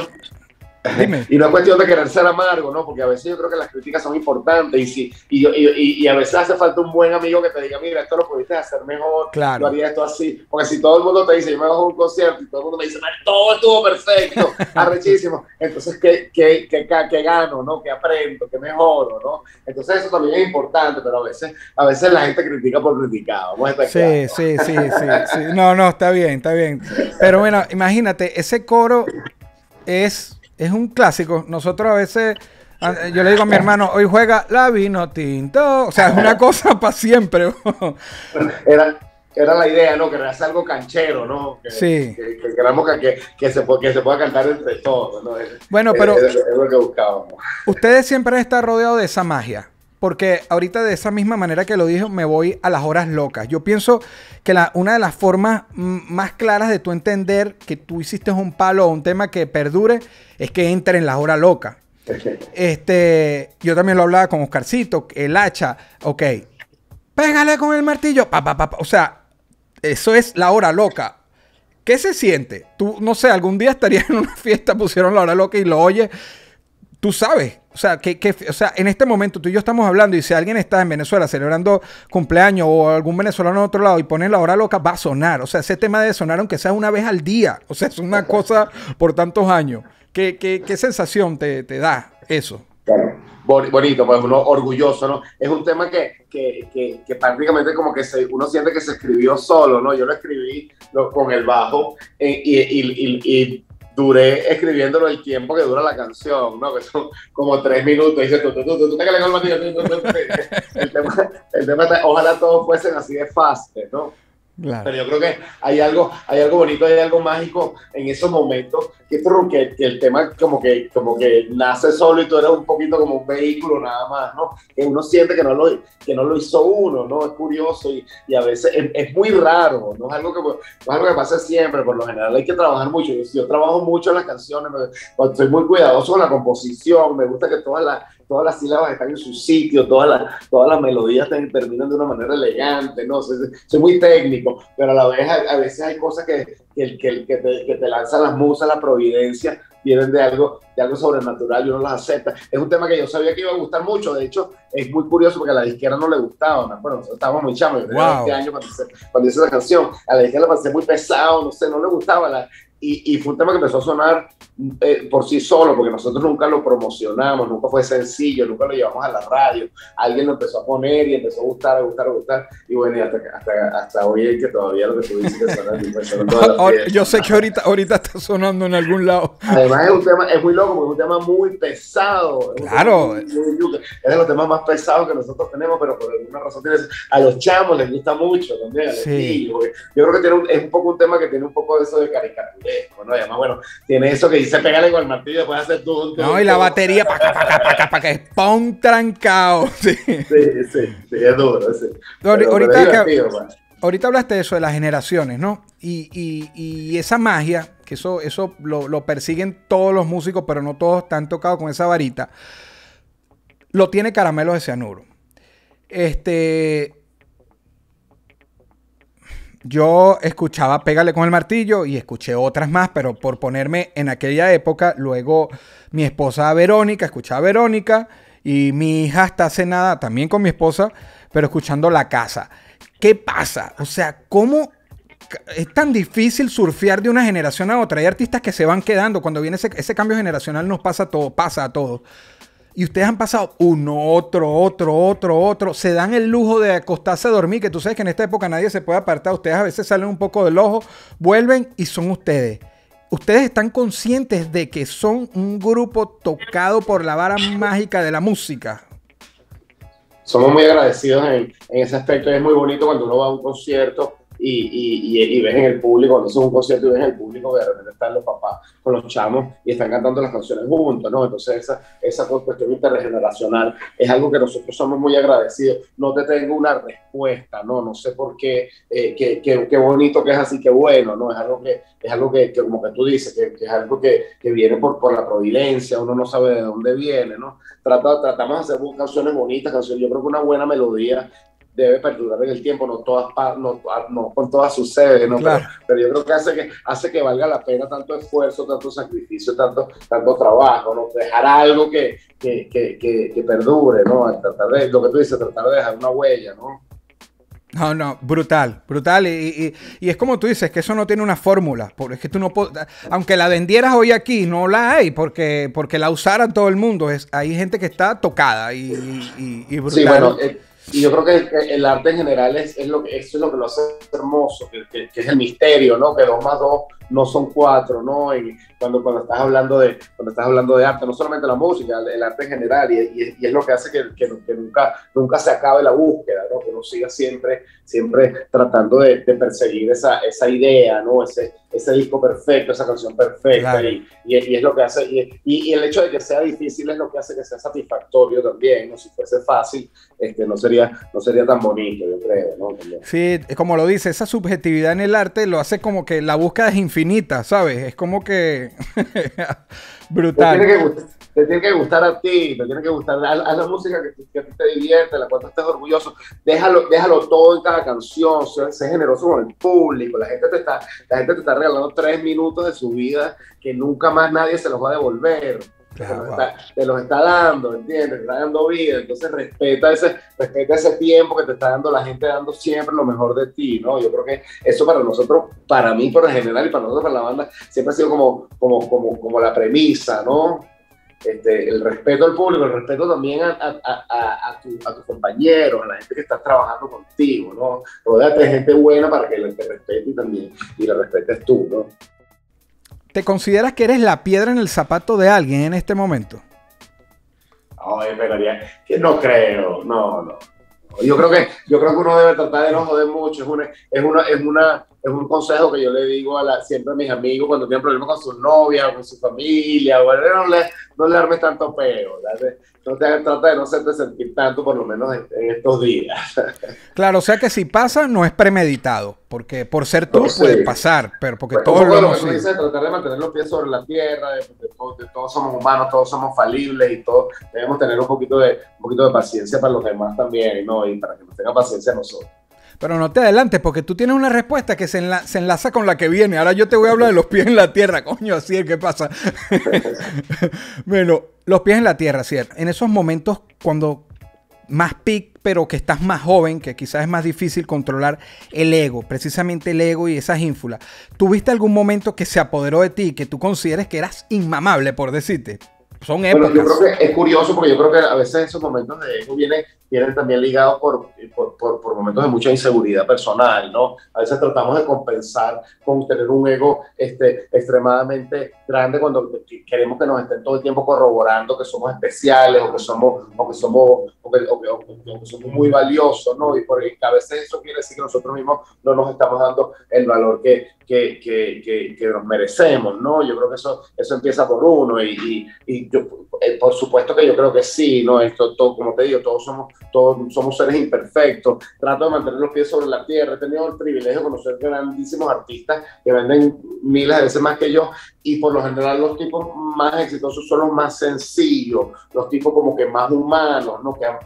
dime, [laughs] Y no es cuestión de querer ser amargo, ¿no? Porque a veces yo creo que las críticas son importantes y, si, y, a veces hace falta un buen amigo que te diga, mira, esto lo pudiste hacer mejor, Claro. haría esto así. Porque si todo el mundo te dice, yo me bajo a un concierto y todo el mundo me dice, "Man, todo estuvo perfecto, [laughs] arrechísimo, entonces, ¿qué, qué, qué, qué- gano, no? ¿Qué aprendo? ¿Qué mejoro, no? Entonces eso también es importante, pero a veces, a veces la gente critica por criticar, vamos a estar Sí, claros. sí, sí, sí, sí. [laughs] No, no, está bien, está bien. Pero bueno, imagínate, ese coro es, es un clásico. Nosotros a veces, yo le digo a mi hermano, hoy juega la vino tinto. O sea, es una [laughs] cosa para siempre. [laughs] era, era la idea, ¿no? Que era hacer algo canchero, ¿no? Que, Sí. Que, que queramos que, que, se, que se pueda cantar entre todos, ¿no? Es- Bueno, pero- Es, es lo que buscábamos. Ustedes siempre están rodeados de esa magia. Porque ahorita de esa misma manera que lo dijo, me voy a las horas locas. Yo pienso que la, una de las formas más claras de tú entender que tú hiciste un palo o un tema que perdure es que entre en las horas locas. [laughs] Este, yo también lo hablaba con Oscarcito, el hacha, ok. Pégale con el martillo, pa, pa, pa, pa. O sea, eso es la hora loca. ¿Qué se siente? Tú, no sé, algún día estarías en una fiesta, [laughs] pusieron la hora loca y lo oyes. Tú sabes, o sea, que, que- o sea, en este momento tú y yo estamos hablando y si alguien está en Venezuela celebrando cumpleaños o algún venezolano en otro lado y pone la hora loca, va a sonar. O sea, ese tema debe sonar aunque sea una vez al día. O sea, es una cosa por tantos años. ¿Qué, qué- qué sensación te, te da eso? Claro. Boni- Bonito, pues uno orgulloso, ¿no? Es un tema que, que, que prácticamente como que se, uno siente que se escribió solo, ¿no? Yo lo escribí lo- con el bajo eh, y, y, y, y duré escribiéndolo el tiempo que dura la canción, ¿no? Que son como tres minutos. Dices, tú, tú, tú, tú, el. El tema, el tema está- ojalá todos fuesen así de fast, ¿no? Claro. Pero yo creo que hay algo, hay algo bonito, hay algo mágico en esos momentos, que, el tema como que, como que nace solo y tú eres un poquito como un vehículo nada más, ¿no? Que uno siente que no lo, que no lo hizo uno, ¿no? Es curioso y, y a veces es, muy raro, no es, algo que, no es algo que pasa siempre, por lo general hay que trabajar mucho. Yo, trabajo mucho en las canciones, me- soy muy cuidadoso con la composición, me gusta que todas las, todas las sílabas están en su sitio, todas las, todas las melodías terminan de una manera elegante, ¿no? Soy, soy muy técnico, pero a la vez a, a veces hay cosas que, que, que, que te, que te lanzan las musas, la providencia, vienen de algo, de algo sobrenatural y uno las acepta. Es un tema que yo sabía que iba a gustar mucho, de hecho es muy curioso porque a la disquera no le gustaba, nosotros estábamos muy chamos, yo tenía Wow. 20 años cuando hice, cuando hice la canción, a la disquera le parecía muy pesado, no sé, no le gustaba, la, y, y fue un tema que empezó a sonar eh, por sí solo, porque nosotros nunca lo promocionamos, nunca fue sencillo, nunca lo llevamos a la radio, alguien lo empezó a poner y empezó a gustar, a gustar, a gustar, y bueno, y hasta, hasta, hasta hoy es que todavía lo que tú dices que suena. [laughs] [laughs] Yo sé que ahorita, ahorita está sonando en algún lado. Además es un tema, es muy loco porque es un tema muy pesado. Claro. muy- es de los temas más pesados que nosotros tenemos, pero por alguna razón tienes, a los chamos les gusta mucho también, a los Sí. niños, Yo creo que tiene un- es un poco un tema que tiene un poco de eso de caricaturesco, ¿no? Y además, bueno, tiene eso que dice pégale con el martillo y después hacer tú. No, y la batería, pa, pa, pa, pa, pa, pa, que es pa' un trancado. [laughs] Sí. Sí, sí, sí, es duro, sí. Pero- ahorita pero pues. Ahorita hablaste de eso, de las generaciones, ¿no? Y, y- y esa magia, que eso, eso lo, lo persiguen todos los músicos, pero no todos están tocados con esa varita, lo tiene Caramelos de Cianuro. Este. Yo escuchaba Pégale con el martillo y escuché otras más, pero por ponerme en aquella época, luego mi esposa Verónica, escuchaba Verónica y mi hija hasta hace nada también con mi esposa, pero escuchando La Casa. ¿Qué pasa? O sea, ¿cómo es tan difícil surfear de una generación a otra? Hay artistas que se van quedando. Cuando viene ese, ese cambio generacional nos pasa a todo, pasa a todos. Y ustedes han pasado uno, otro, otro, otro, otro. Se dan el lujo de acostarse a dormir, que tú sabes que en esta época nadie se puede apartar. Ustedes a veces salen un poco del ojo, vuelven y son ustedes. Ustedes están conscientes de que son un grupo tocado por la vara mágica de la música. somos muy agradecidos en, en ese aspecto. Es muy bonito cuando uno va a un concierto y, y, y, ves en el público, cuando es un concierto y ves en el público que de repente están los papás con los chamos y están cantando las canciones juntos, ¿no? Entonces esa, esa cuestión intergeneracional es algo que nosotros somos muy agradecidos. No te tengo una respuesta, ¿no? No sé por qué, eh, qué, qué, qué, bonito que es así, qué bueno, ¿no? Es algo que, es algo que, que como que tú dices, que, que es algo que, que, viene por, por la providencia, uno no sabe de dónde viene, ¿no? Trata, tratamos de hacer canciones bonitas, canciones, yo creo que una buena melodía debe perdurar en el tiempo, no, todas, no, no con todas sucede, ¿no? Pero, yo creo que hace, que hace que valga la pena tanto esfuerzo, tanto sacrificio, tanto, tanto trabajo, ¿no? Dejar algo que, que, que, que, perdure, ¿no? Tratar de, lo que tú dices, tratar de dejar una huella, ¿no? No, no, brutal, brutal. Y, y, es como tú dices, que eso no tiene una fórmula. Porque es que tú no aunque la vendieras hoy aquí, no la hay, porque, porque la usara todo el mundo. Es, hay gente que está tocada y, y brutal. Sí, bueno, eh, y yo creo que el arte en general es, es lo que, eso es lo que lo hace hermoso, que, que, es el misterio, ¿no? Que dos más dos no son cuatro, ¿no? Y cuando, cuando, estás hablando de, cuando estás hablando de arte, no solamente la música, el, arte en general, y, y, es lo que hace que, que, nunca, nunca se acabe la búsqueda, ¿no? Que uno siga siempre, siempre tratando de, de perseguir esa, esa idea, ¿no? Ese, ese disco perfecto, esa canción perfecta, y, y, es lo que hace, y, el hecho de que sea difícil es lo que hace que sea satisfactorio también, ¿no? Si fuese fácil, este, no, sería, no sería tan bonito, yo creo, ¿no? Sí, como lo dice, esa subjetividad en el arte lo hace como que la búsqueda es infinita, ¿sabes? Es como que [laughs] brutal. Te tiene que, te tiene que, gustar a ti, te tiene que gustar, a la música que, que, te divierte, la cual tú estés orgulloso, déjalo, déjalo todo en cada canción, sé, sé, generoso con el público, la gente te está, la gente te está regalando tres minutos de su vida que nunca más nadie se los va a devolver. Te, los está, dando, ¿entiendes? Te está dando vida, entonces respeta ese, respeta ese tiempo que te está dando la gente, dando siempre lo mejor de ti, ¿no? Yo creo que eso para nosotros, para mí por lo general y para nosotros, para la banda, siempre ha sido como, como, como, como la premisa, ¿no? Este, el respeto al público, el respeto también a, a, a, a, tu, a tus compañeros, a la gente que está trabajando contigo, ¿no? Rodéate de gente buena para que te respete y también, y la respetes tú, ¿no? ¿Te consideras que eres la piedra en el zapato de alguien en este momento? Ay, esperaría. Que no creo, no, no. Yo creo que, yo creo que uno debe tratar de no joder mucho. Es una, es una, es una, es un consejo que yo le digo a la, siempre a mis amigos cuando tienen problemas con su novia o con su familia. No le, no le armes tanto peo. No te, trata de no hacerte sentir tanto, por lo menos en, estos días. [laughs] Claro, o sea que si pasa, no es premeditado. Porque por ser tú puede pasar, pero porque todo lo que tú dices, tratar de mantener los pies sobre la tierra, de, todos somos humanos, todos somos falibles y todos debemos tener un poquito de, un poquito de paciencia para los demás también, ¿no? Y para que nos tenga paciencia nosotros. Pero no te adelantes, porque tú tienes una respuesta que se, enlaza con la que viene. Ahora yo te voy a hablar de los pies en la tierra, [laughs] coño, así es que pasa. [laughs] bueno, los pies en la tierra, ¿cierto? En esos momentos cuando más pic, pero que estás más joven, que quizás es más difícil controlar el ego, precisamente el ego y esas ínfulas. ¿Tuviste algún momento que se apoderó de ti, que tú consideres que eras inmamable, por decirte? Son épocas. yo creo que es curioso porque yo creo que a veces esos momentos de ego vienen, vienen también ligados por, por, por, momentos de mucha inseguridad personal, ¿no? A veces tratamos de compensar con tener un ego este, extremadamente grande cuando queremos que nos estén todo el tiempo corroborando que somos especiales o que somos, o que somos, o que, o somos muy valiosos, ¿no? Y, por, a veces eso quiere decir que nosotros mismos no nos estamos dando el valor que, que, que, que nos merecemos, ¿no? Yo creo que eso, eso empieza por uno y, y yo, eh, por supuesto que yo creo que sí, ¿no? Esto, todo, como te digo, todos somos, todos somos seres imperfectos. Trato de mantener los pies sobre la tierra. He tenido el privilegio de conocer grandísimos artistas que venden miles de veces más que yo y por lo general los tipos más exitosos son los más sencillos, los tipos como que más humanos, ¿no? Que han,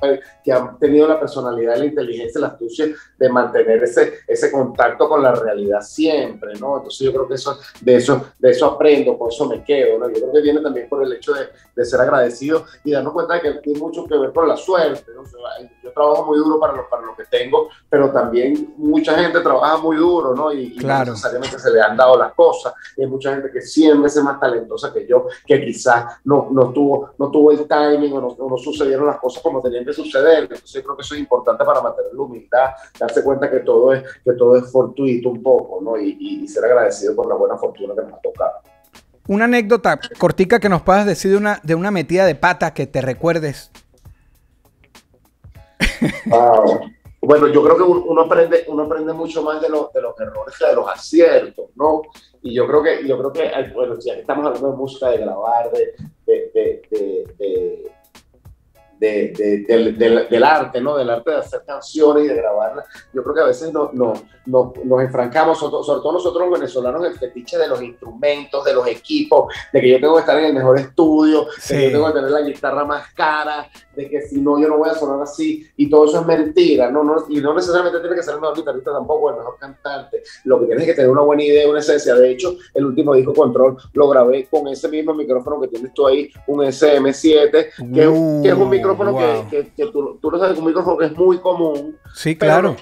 que han tenido la personalidad, la inteligencia, la astucia de mantener ese, ese contacto con la realidad siempre, ¿no? Entonces yo creo que eso, de, eso, de eso aprendo, por eso me quedo, ¿no? Yo creo que viene también por el hecho de, de ser agradecido y darnos cuenta de que tiene mucho que ver con la suerte. ¿no? yo trabajo muy duro para lo, para lo que tengo, pero también mucha gente trabaja muy duro, ¿no? Y, claro. no necesariamente se le han dado las cosas. Y hay mucha gente que es 100 veces más talentosa que yo, que quizás no, no, tuvo, no tuvo el timing o no, no, sucedieron las cosas como tenían que suceder. Entonces yo creo que eso es importante para mantener la humildad, darse cuenta que todo es, que todo es fortuito un poco, ¿no? Y, y ser agradecido por la buena fortuna que nos ha tocado. Una anécdota cortica que nos puedas decir de una, de una metida de pata que te recuerdes. Bueno, yo creo que un- uno aprende, uno aprende mucho más de, los de los errores que de los aciertos, ¿no? Y yo creo que, yo creo que bueno, ya que estamos hablando de música, de grabar, de, de, de, de- de- de- de- del, del- del arte, ¿no? Del arte de hacer canciones y de grabarlas. Yo creo que a veces no, no, no- nos enfrancamos, sobre, todo nosotros los venezolanos, el fetiche de los instrumentos, de los equipos, de que yo tengo que estar en el mejor estudio, de Sí. que yo tengo que tener la guitarra más cara, de que si no, yo no voy a sonar así, y todo eso es mentira, ¿no? no y no necesariamente tiene que ser el mejor guitarrista tampoco, el mejor cantante, lo que tienes es que tener una buena idea, una esencia, de hecho, el último disco Control lo grabé con ese mismo micrófono que tienes tú ahí, un SM7, que, Uh, que es un micrófono wow. que, que tú, tú lo sabes, un micrófono es muy común, Sí, claro.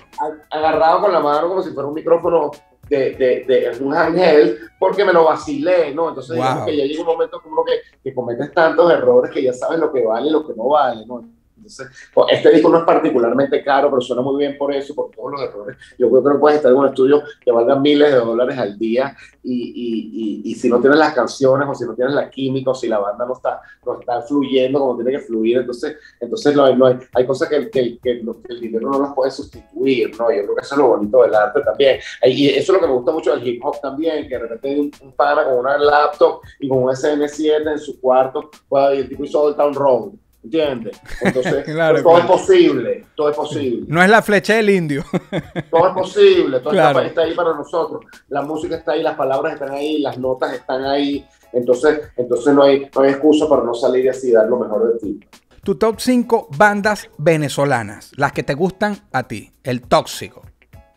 agarrado con la mano como si fuera un micrófono de, de, de un ángel, porque me lo vacilé, ¿no? Entonces, digamos que ya llega un momento como que, que cometes tantos errores que ya sabes lo que vale y lo que no vale, ¿no? Entonces, pues, este disco no es particularmente caro, pero suena muy bien por eso, por todos los errores. Yo creo que no puedes estar en un estudio que valga miles de dólares al día y, y, y, y si no tienes las canciones o si no tienes la química o si la banda no está, no está fluyendo como tiene que fluir, entonces, entonces no no hay, hay cosas que, que, que, que el dinero no las puede sustituir, ¿no? Yo creo que eso es lo bonito del arte también. Y eso es lo que me gusta mucho del hip hop también, que de repente un, un pana con una laptop y con un SM7 en su cuarto, pueda ir tipo hizo Old Town Road, ¿entiendes? Entonces, [laughs] Claro, todo claro. es posible, todo es posible. No es la flecha del indio. [laughs] Todo es posible, todo Claro. está, está ahí para nosotros. La música está ahí, las palabras están ahí, las notas están ahí. Entonces, entonces no, hay, no hay excusa para no salir y así dar lo mejor de ti. Tu top 5 bandas venezolanas, las que te gustan a ti. El tóxico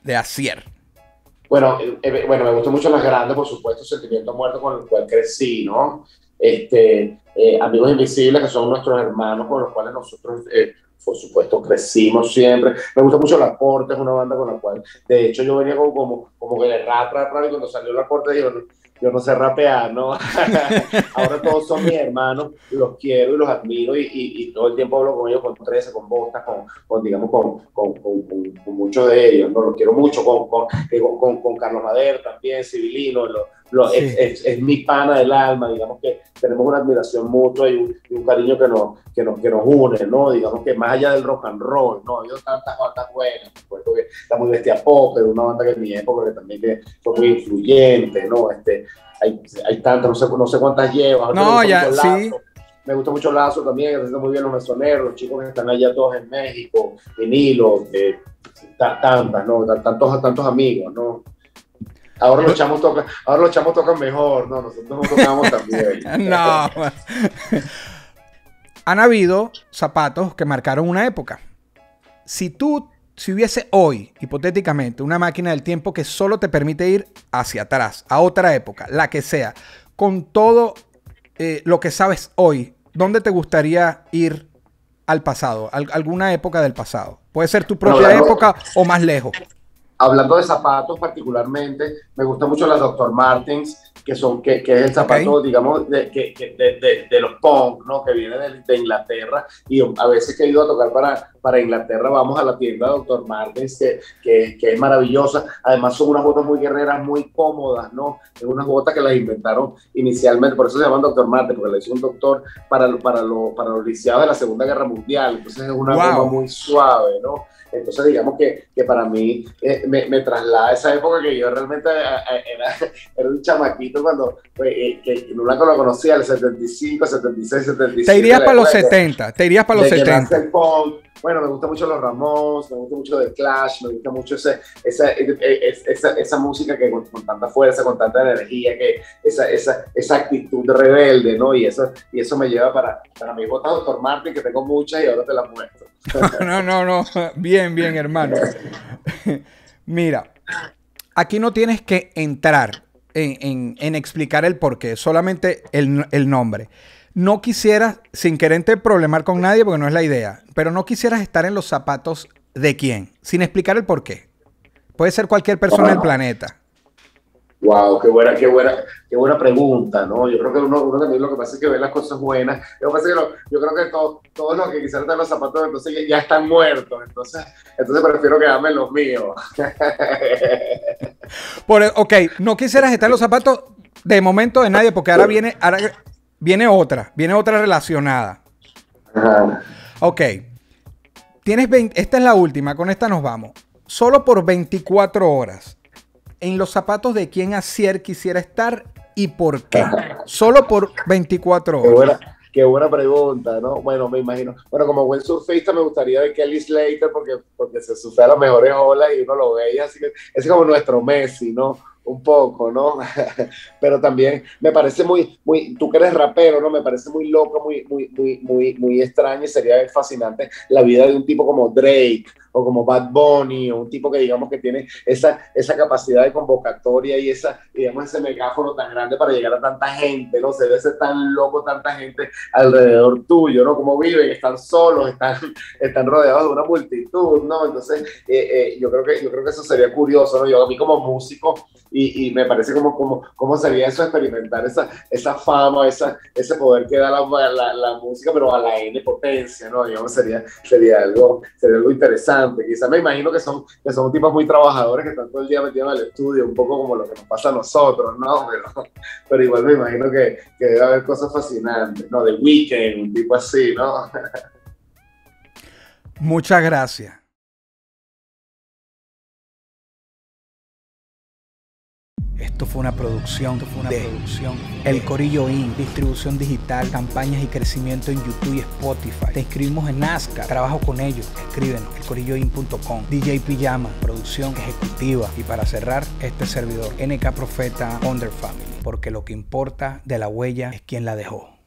de Acier. Bueno, eh, eh, bueno, me gustan mucho las grandes, por supuesto, Sentimiento Muerto con el cual crecí, ¿no? Este, eh, Amigos Invisibles, que son nuestros hermanos con los cuales nosotros, eh, por supuesto, crecimos siempre. Me gusta mucho La Corte, es una banda con la cual, de hecho, yo venía como, como, que de rap, rap, rap, y cuando salió La Corte, digo, no, yo no sé rapear, ¿no? [laughs] Ahora todos son mis hermanos, los quiero y los admiro y, todo el tiempo hablo con ellos, con 13, con Bostas, con, digamos, con, con, con, muchos de ellos, ¿no? Los quiero mucho, con, con, Carlos Mader también, Civilino, lo, lo- Sí. es, es, es mi pana del alma, digamos que tenemos una admiración mutua y un, y un cariño que nos, que, nos, que nos une, ¿no? Digamos que más allá del rock and roll, ¿no? Ha habido tantas bandas buenas, por que la muy bestia pop, pero una banda que en mi época que también que fue muy influyente, ¿no? Este, hay, hay tantas, no sé, no sé cuántas llevas. No, me gusta ya, mucho sí. Lazo. Me gusta mucho Lazo también, hacen muy bien los mesoneros, los chicos que están allá todos en México, vinilo, eh, ta- tantas, ¿no? Ta- Tantos, tantos amigos, ¿no? Ahora los chamos tocan, ahora los chamos tocan mejor, ¿no? Nosotros no tocamos también. [laughs] No. Han habido zapatos que marcaron una época. Si tú, si hubiese hoy, hipotéticamente, una máquina del tiempo que solo te permite ir hacia atrás, a otra época, la que sea, con todo eh, lo que sabes hoy, ¿dónde te gustaría ir al pasado? Al- alguna época del pasado. Puede ser tu propia época o más lejos. Hablando de zapatos particularmente, me gustan mucho las Dr. Martens, que son que, que es el zapato, digamos, de, que, de, de- de los punk, ¿no? Que viene de, de Inglaterra. Y a veces que he ido a tocar para, para Inglaterra, vamos a la tienda Dr. Martens, que, que, que es maravillosa. Además, son unas botas muy guerreras, muy cómodas, ¿no? Es unas botas que las inventaron inicialmente, por eso se llaman Dr. Martens, porque la hizo un doctor para, para, lo- para los lisiados de la Segunda Guerra Mundial. Entonces, es una Wow. goma muy suave, ¿no? Entonces, digamos que, que para mí eh, me, me traslada a esa época que yo realmente eh, eh, era, [laughs] era un chamaquito cuando pues, eh, que, Nulaco lo conocía, el 75, 76, 77. Te irías para los época de- 70. Te irías para los de que nace 70. Bueno, me gusta mucho los Ramones, me gusta mucho The Clash, me gusta mucho ese, esa, eh, eh, esa, esa música que con, tanta fuerza, con tanta energía, que esa, esa, esa actitud rebelde, ¿no? Y eso, y eso me lleva para, para mi bota Dr. Martin, que tengo muchas y ahora te las muestro. [laughs] No, no, no. Bien, bien, hermano. [laughs] Mira, aquí no tienes que entrar en, en- en explicar el porqué, solamente el, el nombre. No quisieras, sin quererte problemar con nadie, porque no es la idea, pero no quisieras estar en los zapatos de quién, sin explicar el porqué. Puede ser cualquier persona del planeta. Wow, qué buena, qué buena, qué buena pregunta, ¿no? Yo creo que uno, uno también lo que pasa es que ve las cosas buenas. Lo que pasa es que lo- yo creo que todo- todos los que quisieran tener los zapatos, entonces ya, ya están muertos. Entonces, entonces prefiero quedarme en los míos. Por, ok, no quisieras estar en los zapatos de momento de nadie, porque ahora viene, ahora viene otra, viene otra relacionada. Ajá. Ok. tienes 20, esta es la última, con esta nos vamos. Solo por 24 horas. En los zapatos de quién Asier quisiera estar y por qué. Solo por 24 Qué horas. buena, qué buena pregunta, ¿no? Bueno, me imagino. Bueno, como buen surfista me gustaría ver Kelly Slater porque, porque se surfea las mejores olas y uno lo ve y así que es como nuestro Messi, ¿no? Un poco, ¿no? [laughs] Pero también me parece muy, muy, tú que eres rapero, ¿no? Me parece muy loco, muy, muy, muy, muy, muy extraño y sería fascinante la vida de un tipo como Drake o como Bad Bunny, o un tipo que digamos que tiene esa, esa capacidad de convocatoria y esa, digamos, ese megáfono tan grande para llegar a tanta gente, ¿no? Se debe ser tan loco tanta gente alrededor tuyo, ¿no? Como viven, están solos, están, [laughs] están rodeados de una multitud, ¿no? Entonces, eh, eh, yo, creo que, yo creo que eso sería curioso, ¿no? Yo a mí como músico, y, y me parece como, como, como sería eso experimentar esa, esa fama, esa, ese poder que da la, la, la música, pero a la N potencia, ¿no? Digamos, sería, sería, algo, sería algo interesante. Quizás me imagino que son, que son tipos muy trabajadores que están todo el día metidos en el estudio, un poco como lo que nos pasa a nosotros, ¿no? [laughs] Pero, pero igual me imagino que, que debe haber cosas fascinantes, ¿no? De Weekend, un tipo así, ¿no? [laughs] Muchas gracias. Esto fue una producción, esto fue una de producción. El Corillo Inc. Distribución digital, campañas y crecimiento en YouTube y Spotify. Te inscribimos en Nazca. Trabajo con ellos. Escríbenos. elcorilloin.com. DJ Pijama. Producción ejecutiva. Y para cerrar, este servidor. NK Profeta Under Family. Porque lo que importa de la huella es quien la dejó.